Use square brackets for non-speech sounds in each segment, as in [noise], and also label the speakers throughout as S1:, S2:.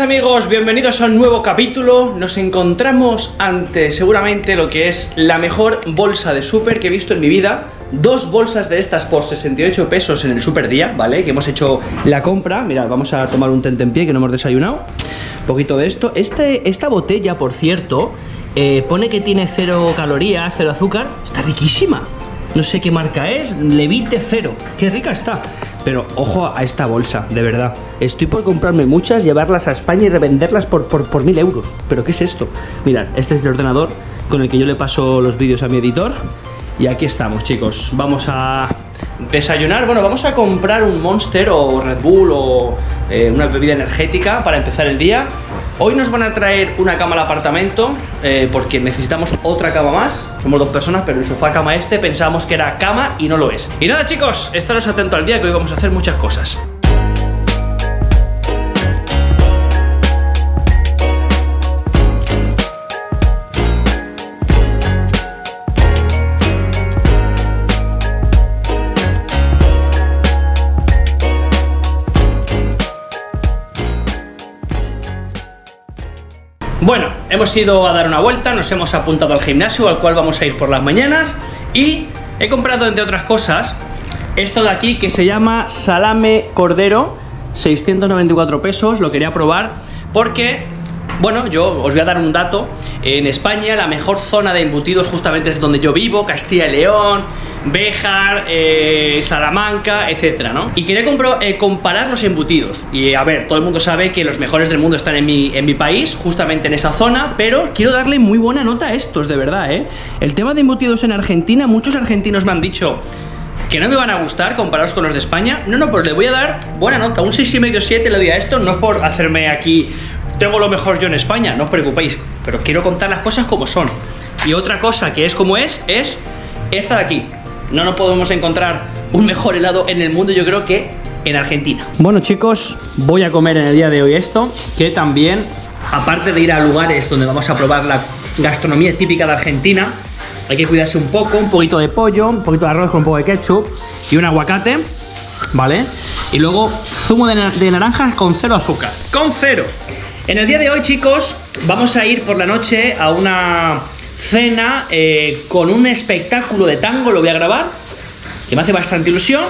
S1: amigos, bienvenidos a un nuevo capítulo. Nos encontramos ante seguramente lo que es la mejor bolsa de súper que he visto en mi vida. Dos bolsas de estas por 68 pesos en el super día, ¿vale? Que hemos hecho la compra. Mirad, vamos a tomar un pie que no hemos desayunado. Un poquito de esto. Este, esta botella, por cierto, eh, pone que tiene cero calorías, cero azúcar. Está riquísima. No sé qué marca es, Levite cero. Qué rica está. Pero ojo a esta bolsa, de verdad. Estoy por comprarme muchas, llevarlas a España y revenderlas por, por, mil euros. ¿Pero qué es esto? Mirad, este es el ordenador con el que yo le paso los vídeos a mi editor. Y aquí estamos, chicos. Vamos a desayunar. Bueno, vamos a comprar un Monster o Red Bull o eh, una bebida energética para empezar el día. Hoy nos van a traer una cama al apartamento eh, porque necesitamos otra cama más. Somos dos personas, pero el sofá cama este pensamos que era cama y no lo es. Y nada chicos, estaros atentos al día que hoy vamos a hacer muchas cosas. Bueno, hemos ido a dar una vuelta, nos hemos apuntado al gimnasio al cual vamos a ir por las mañanas y he comprado entre otras cosas esto de aquí que se llama salame cordero, 694 pesos, lo quería probar porque bueno, yo os voy a dar un dato. En España la mejor zona de embutidos justamente es donde yo vivo, Castilla y León, Béjar, eh, Salamanca, etcétera, ¿no? Y quería eh, comparar los embutidos. Y a ver, todo el mundo sabe que los mejores del mundo están en mi, en mi país, justamente en esa zona, pero quiero darle muy buena nota a estos, de verdad, ¿eh? El tema de embutidos en Argentina, muchos argentinos me han dicho que no me van a gustar comparados con los de España. No, no, pues le voy a dar buena nota, un 6,5-7 le doy a esto, no por hacerme aquí tengo lo mejor yo en España, no os preocupéis, pero quiero contar las cosas como son. Y otra cosa que es como es, es esta de aquí. No nos podemos encontrar un mejor helado en el mundo, yo creo que en Argentina. Bueno chicos, voy a comer en el día de hoy esto, que también, aparte de ir a lugares donde vamos a probar la gastronomía típica de Argentina, hay que cuidarse un poco, un poquito de pollo, un poquito de arroz con un poco de ketchup y un aguacate, ¿vale? Y luego zumo de, de naranjas con cero azúcar, con cero. En el día de hoy, chicos, vamos a ir por la noche a una cena eh, con un espectáculo de tango, lo voy a grabar, que me hace bastante ilusión.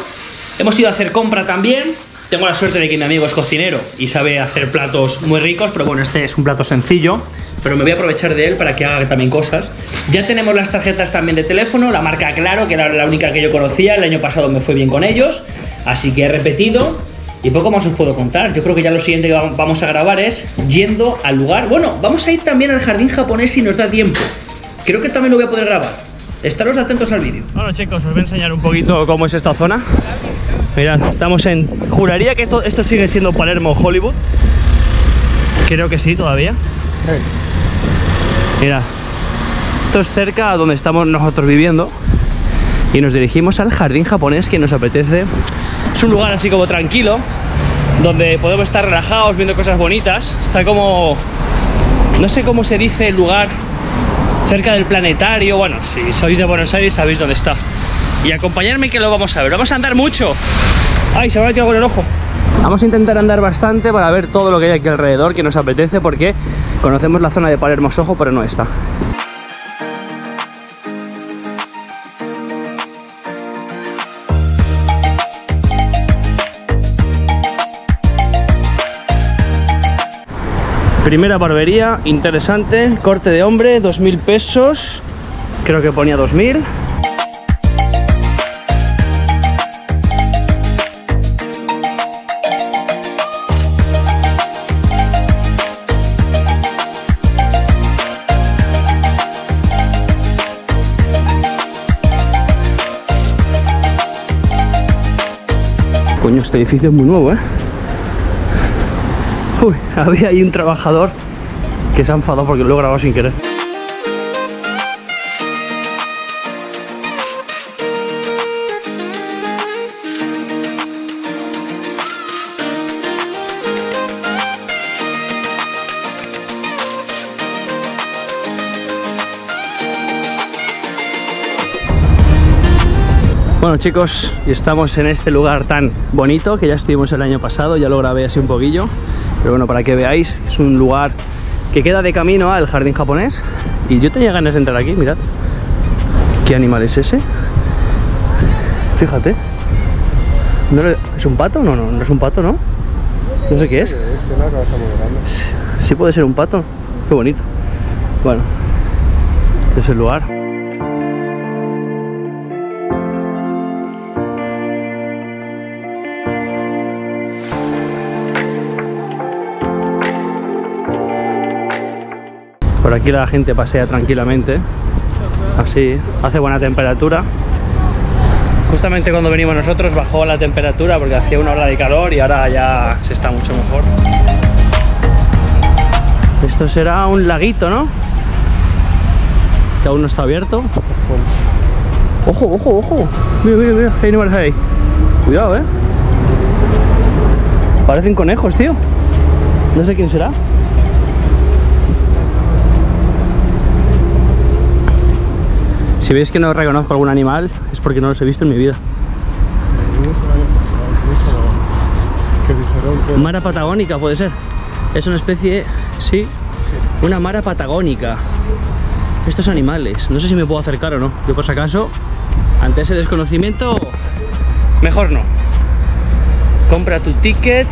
S1: Hemos ido a hacer compra también. Tengo la suerte de que mi amigo es cocinero y sabe hacer platos muy ricos, pero bueno, este es un plato sencillo, pero me voy a aprovechar de él para que haga también cosas. Ya tenemos las tarjetas también de teléfono, la marca Claro, que era la única que yo conocía, el año pasado me fue bien con ellos, así que he repetido y poco más os puedo contar. Yo creo que ya lo siguiente que vamos a grabar es yendo al lugar. Bueno, vamos a ir también al jardín japonés si nos da tiempo. Creo que también lo voy a poder grabar. Estaros atentos al vídeo. Bueno chicos, os voy a enseñar un poquito cómo es esta zona. Mirad, estamos en... Juraría que esto, esto sigue siendo Palermo Hollywood. Creo que sí, todavía. Mirad. Esto es cerca a donde estamos nosotros viviendo. Y nos dirigimos al jardín japonés que nos apetece es un lugar así como tranquilo, donde podemos estar relajados viendo cosas bonitas. Está como, no sé cómo se dice el lugar, cerca del planetario. Bueno, si sois de Buenos Aires sabéis dónde está. Y acompañarme que lo vamos a ver. Vamos a andar mucho. Ay, se me ha metido con el ojo. Vamos a intentar andar bastante para ver todo lo que hay aquí alrededor que nos apetece porque conocemos la zona de Palermo Sojo, pero no está. Primera barbería, interesante, corte de hombre, 2.000 pesos, creo que ponía 2.000. Coño, este edificio es muy nuevo, ¿eh? [laughs] Había ahí un trabajador que se ha enfadado porque lo he grabado sin querer. Bueno chicos, estamos en este lugar tan bonito que ya estuvimos el año pasado, ya lo grabé así un poquillo pero bueno, para que veáis, es un lugar que queda de camino al jardín japonés y yo tenía ganas de entrar aquí, mirad. ¿Qué animal es ese? Fíjate. ¿Es un pato? No, no, no es un pato, ¿no? No sé qué es. Sí puede ser un pato. Qué bonito. Bueno, este es el lugar. Por aquí la gente pasea tranquilamente. Así, hace buena temperatura. Justamente cuando venimos nosotros bajó la temperatura porque hacía una hora de calor y ahora ya se está mucho mejor. Esto será un laguito, ¿no? Que aún no está abierto. Ojo, ojo, ojo. Mira, mira, mira. Hay animales ahí. Cuidado, eh. Parecen conejos, tío. No sé quién será. Si veis que no reconozco algún animal, es porque no los he visto en mi vida. Mara patagónica puede ser. Es una especie, sí, una mara patagónica. Estos animales, no sé si me puedo acercar o no. Yo por si acaso, ante ese desconocimiento, mejor no. Compra tu ticket.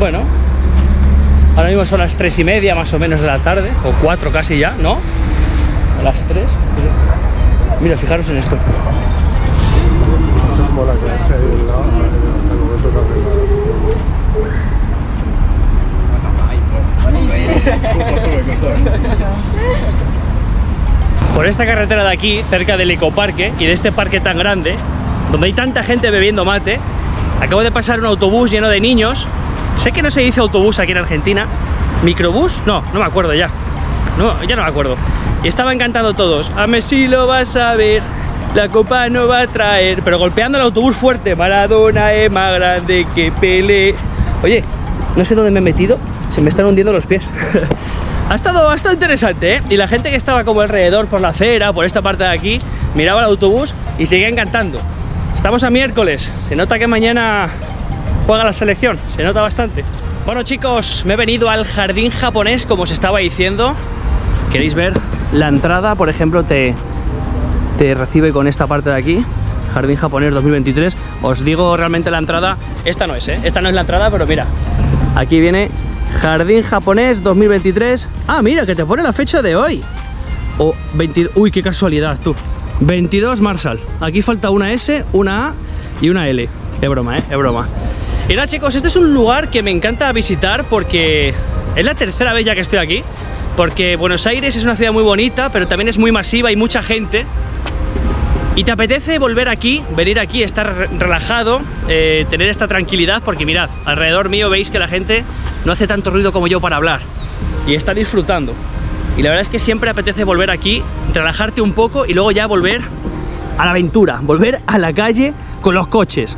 S1: Bueno, ahora mismo son las tres y media más o menos de la tarde, o cuatro casi ya, ¿no? A las 3. Mira, fijaros en esto. Por esta carretera de aquí, cerca del ecoparque y de este parque tan grande, donde hay tanta gente bebiendo mate, acabo de pasar un autobús lleno de niños. Sé que no se dice autobús aquí en Argentina. ¿Microbús? No, no me acuerdo ya. No, ya no me acuerdo. Y estaban cantando todos, a Messi lo vas a ver, la copa no va a traer, pero golpeando el autobús fuerte, Maradona es más grande que Pele. Oye, no sé dónde me he metido, se me están hundiendo los pies. [laughs] ha, estado, ha estado interesante, ¿eh? Y la gente que estaba como alrededor por la acera, por esta parte de aquí, miraba el autobús y seguían cantando. Estamos a miércoles, se nota que mañana juega la selección, se nota bastante. Bueno chicos, me he venido al jardín japonés, como os estaba diciendo. ¿Queréis ver? La entrada, por ejemplo, te, te recibe con esta parte de aquí, Jardín Japonés 2023. Os digo realmente la entrada, esta no es, ¿eh? Esta no es la entrada, pero mira, aquí viene Jardín Japonés 2023. Ah, mira, que te pone la fecha de hoy. O 20... Uy, qué casualidad, tú. 22 Marshall. Aquí falta una S, una A y una L. Es broma, ¿eh? Es broma. Y nada, chicos, este es un lugar que me encanta visitar porque es la tercera vez ya que estoy aquí porque Buenos Aires es una ciudad muy bonita, pero también es muy masiva y mucha gente. Y te apetece volver aquí, venir aquí, estar relajado, eh, tener esta tranquilidad, porque mirad, alrededor mío veis que la gente no hace tanto ruido como yo para hablar y está disfrutando. Y la verdad es que siempre apetece volver aquí, relajarte un poco y luego ya volver a la aventura, volver a la calle con los coches.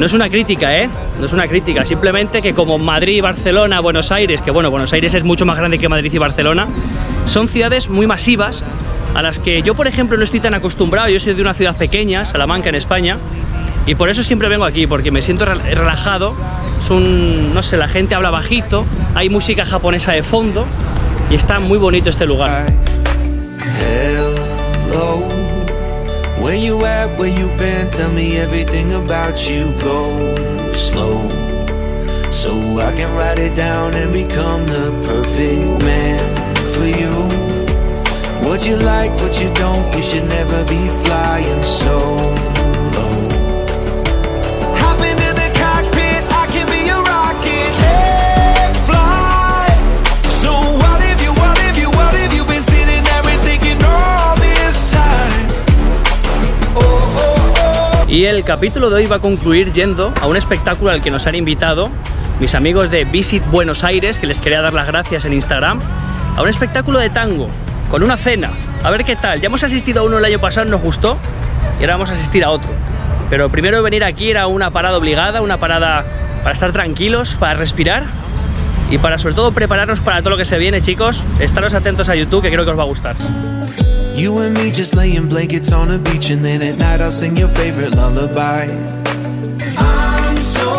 S1: No es una crítica, ¿eh? No es una crítica, simplemente que como Madrid, Barcelona, Buenos Aires, que bueno, Buenos Aires es mucho más grande que Madrid y Barcelona, son ciudades muy masivas a las que yo, por ejemplo, no estoy tan acostumbrado. Yo soy de una ciudad pequeña, Salamanca, en España, y por eso siempre vengo aquí, porque me siento relajado. No sé, la gente habla bajito, hay música japonesa de fondo, y está muy bonito este lugar. Where you been, tell me everything about you. Go slow. So I can write it down and become the perfect man for you. What you like, what you don't, you should never be flying so Y el capítulo de hoy va a concluir yendo a un espectáculo al que nos han invitado mis amigos de Visit Buenos Aires, que les quería dar las gracias en Instagram, a un espectáculo de tango, con una cena. A ver qué tal. Ya hemos asistido a uno el año pasado, nos gustó, y ahora vamos a asistir a otro. Pero primero venir aquí era una parada obligada, una parada para estar tranquilos, para respirar y para sobre todo prepararnos para todo lo que se viene, chicos. Estaros atentos a YouTube, que creo que os va a gustar.
S2: You and me just laying blankets on the beach, and then at night I'll sing your favorite lullaby. I'm so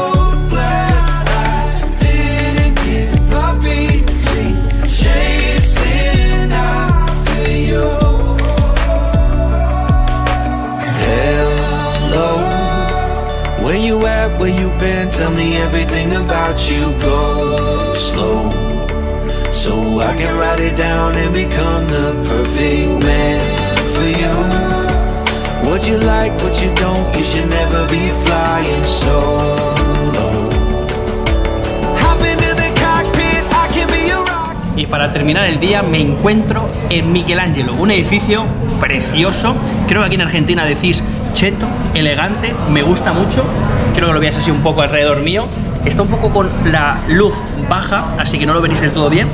S2: glad I didn't give up easy, chasing after you. Hello, where you at? Where you been? Tell me everything about you. Go slow, so I can write it down and become the perfect man for you. What you like, what you don't, you should never be flying solo. Hop into the cockpit, I can be your rock.
S1: Y para terminar el día me encuentro en Michelangelo, un edificio precioso. Creo que aquí en Argentina decís cheto, elegante, me gusta mucho. Creo que lo veáis así un poco alrededor mío. Está un poco con la luz baja, así que no lo veréis del todo bien.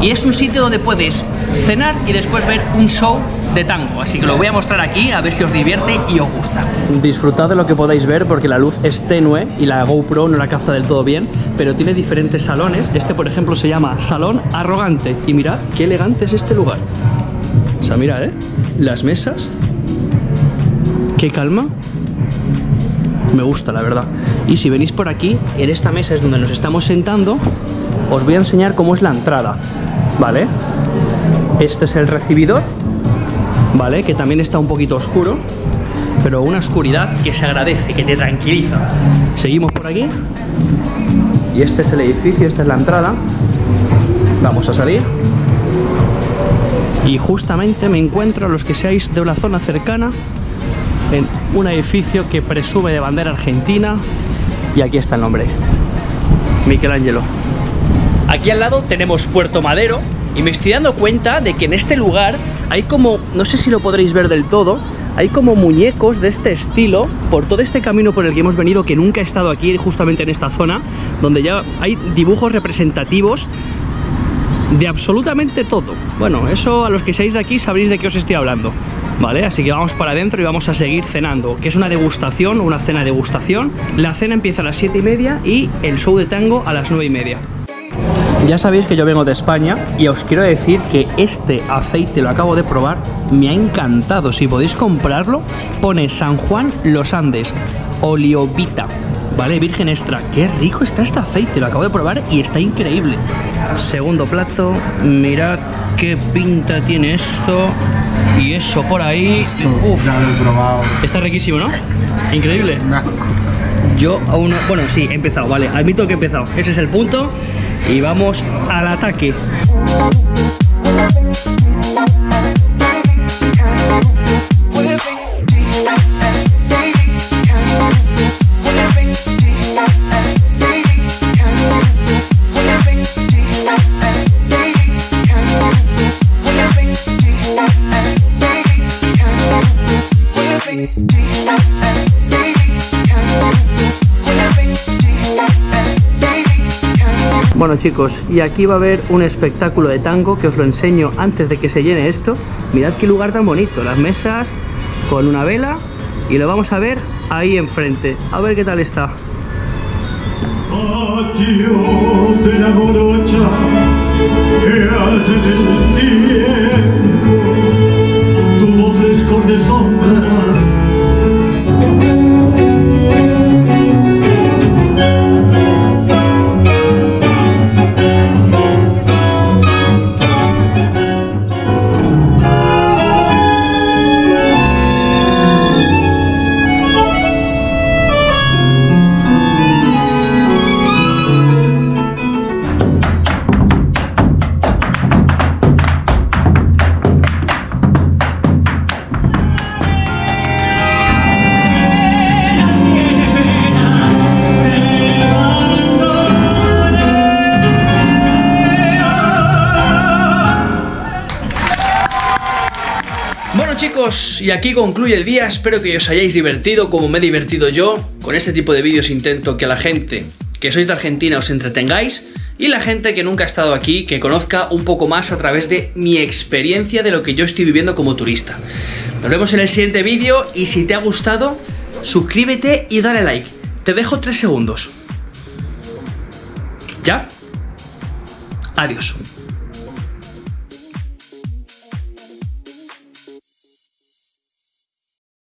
S1: Y es un sitio donde puedes cenar y después ver un show de tango. Así que lo voy a mostrar aquí a ver si os divierte y os gusta. Disfrutad de lo que podáis ver porque la luz es tenue y la GoPro no la capta del todo bien, pero tiene diferentes salones. Este, por ejemplo, se llama Salón Arrogante. Y mirad qué elegante es este lugar. O sea, mirad, ¿eh? Las mesas. Qué calma. Me gusta, la verdad. Y si venís por aquí, en esta mesa es donde nos estamos sentando, os voy a enseñar cómo es la entrada. ¿Vale? Este es el recibidor, ¿vale? Que también está un poquito oscuro, pero una oscuridad que se agradece, que te tranquiliza. Seguimos por aquí. Y este es el edificio, esta es la entrada. Vamos a salir. Y justamente me encuentro a los que seáis de la zona cercana en un edificio que presume de bandera argentina. Y aquí está el nombre. Michelangelo. Aquí al lado tenemos Puerto Madero y me estoy dando cuenta de que en este lugar hay como, no sé si lo podréis ver del todo, hay como muñecos de este estilo por todo este camino por el que hemos venido, que nunca he estado aquí, justamente en esta zona, donde ya hay dibujos representativos de absolutamente todo. Bueno, eso a los que seáis de aquí sabréis de qué os estoy hablando. ¿Vale? Así que vamos para adentro y vamos a seguir cenando, que es una degustación, una cena degustación. La cena empieza a las 7 y media y el show de tango a las 9 y media. Ya sabéis que yo vengo de España y os quiero decir que este aceite lo acabo de probar, me ha encantado. Si podéis comprarlo, pone San Juan Los Andes, Oliovita, ¿vale? Virgen extra. Qué rico está este aceite, lo acabo de probar y está increíble. Segundo plato, mirad qué pinta tiene esto. Y eso por ahí. Uf,
S3: Ya lo he probado.
S1: está riquísimo, ¿no? Increíble. Yo aún no... Bueno, sí, he empezado, vale. Admito que he empezado. Ese es el punto. Y vamos al ataque. Bueno chicos, y aquí va a haber un espectáculo de tango que os lo enseño antes de que se llene esto. Mirad qué lugar tan bonito, las mesas con una vela y lo vamos a ver ahí enfrente. A ver qué tal está. Y aquí concluye el día. Espero que os hayáis divertido como me he divertido yo. Con este tipo de vídeos intento que la gente que sois de Argentina os entretengáis y la gente que nunca ha estado aquí que conozca un poco más a través de mi experiencia de lo que yo estoy viviendo como turista. Nos vemos en el siguiente vídeo y si te ha gustado, suscríbete y dale like. Te dejo tres segundos. ¿Ya? Adiós.